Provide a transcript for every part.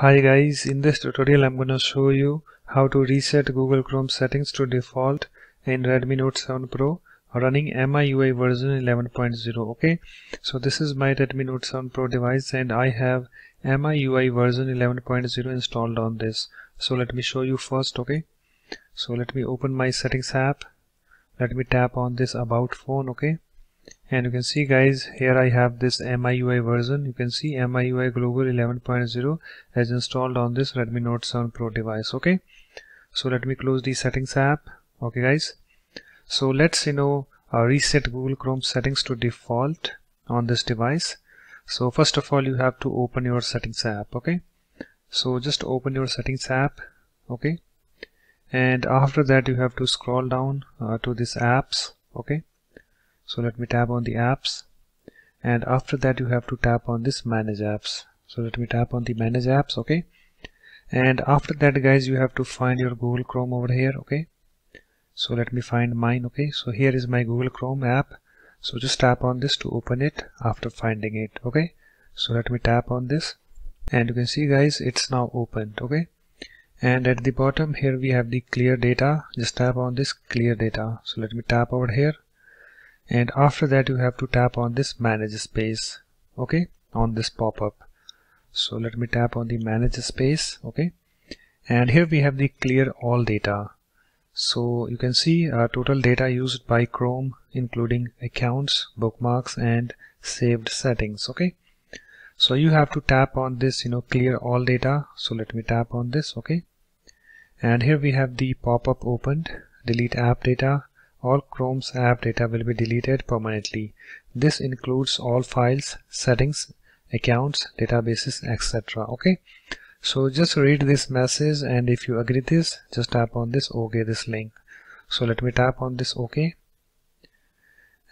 Hi guys, in this tutorial I'm to show you how to reset Google Chrome settings to default in Redmi Note 7 Pro running MIUI version 11.0 okay? So this is my Redmi Note 7 Pro device and I have MIUI version 11.0 installed on this. So let me show you first okay? So let me open my settings app. Let me tap on this about phone okay and you can see guys here I have this MIUI version. You can see MIUI Global 11.0 is installed on this Redmi Note 7 Pro device okay? So let me close the settings app okay guys? So let's you know uh, reset Google Chrome settings to default on this device. So first of all you have to open your settings app okay? So just open your settings app okay? And after that you have to scroll down uh, to this apps okay so let me tap on the apps. And after that you have to tap on this manage apps. So let me tap on the manage apps okay? And after that guys you have to find your Google Chrome over here okay? So let me find mine okay? So here is my Google Chrome app. So just tap on this to open it after finding it okay? So let me tap on this. And you can see guys it's now opened okay? And at the bottom here we have the clear data. Just tap on this clear data. So let me tap over here and after that you have to tap on this manage space okay on this pop-up. So let me tap on the manage space okay. And here we have the clear all data. So you can see uh, total data used by Chrome including accounts bookmarks and saved settings okay. So you have to tap on this you know clear all data. So let me tap on this okay. And here we have the pop-up opened delete app data all Chrome's app data will be deleted permanently. This includes all files, settings, accounts, databases, etc. Okay. So just read this message and if you agree this, just tap on this OK this link. So let me tap on this OK.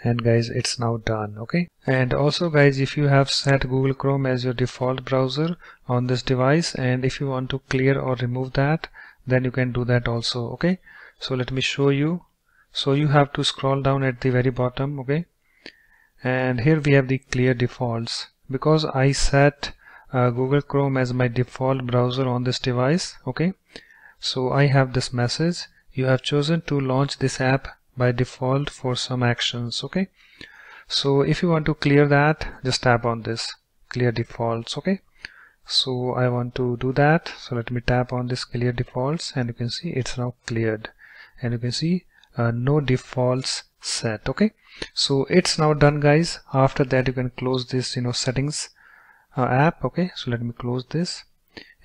And guys, it's now done. Okay. And also guys, if you have set Google Chrome as your default browser on this device and if you want to clear or remove that, then you can do that also. Okay. So let me show you so you have to scroll down at the very bottom okay? And here we have the clear defaults. Because I set uh, Google Chrome as my default browser on this device okay? So I have this message. You have chosen to launch this app by default for some actions okay? So if you want to clear that just tap on this clear defaults okay? So I want to do that. So let me tap on this clear defaults and you can see it's now cleared. And you can see uh, no defaults set okay? So it's now done guys. After that you can close this you know settings uh, app okay? So let me close this.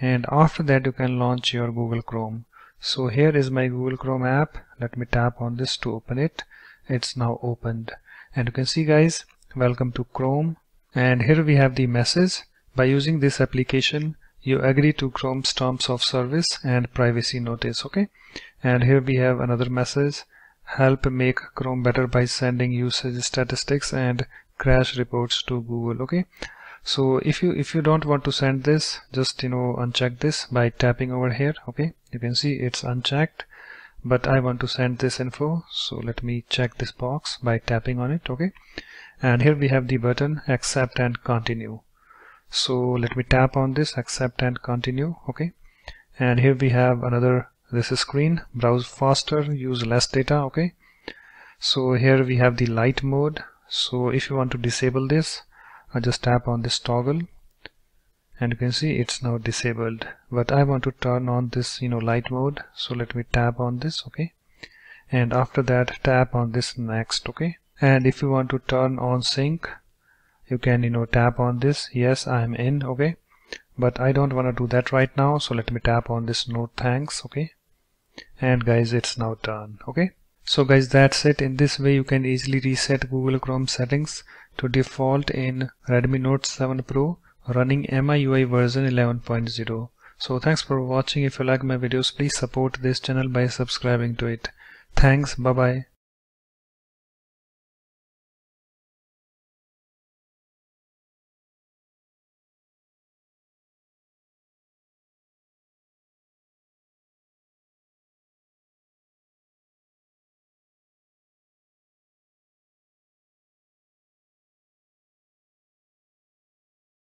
And after that you can launch your Google Chrome. So here is my Google Chrome app. Let me tap on this to open it. It's now opened. And you can see guys welcome to Chrome. And here we have the message. By using this application you agree to Chrome's terms of service and privacy notice okay? And here we have another message help make Chrome better by sending usage statistics and crash reports to Google okay? So if you if you don't want to send this just you know uncheck this by tapping over here okay? You can see it's unchecked but I want to send this info so let me check this box by tapping on it okay? And here we have the button accept and continue. So let me tap on this accept and continue okay? And here we have another this is screen browse faster use less data okay? So here we have the light mode. So if you want to disable this I just tap on this toggle. And you can see it's now disabled. But I want to turn on this you know light mode. So let me tap on this okay? And after that tap on this next okay? And if you want to turn on sync you can you know tap on this. Yes I'm in okay? But I don't want to do that right now so let me tap on this. No thanks okay and guys it's now done okay? So guys that's it. In this way you can easily reset Google Chrome settings to default in Redmi Note 7 Pro running MIUI version 11.0 so thanks for watching. If you like my videos please support this channel by subscribing to it. Thanks. Bye bye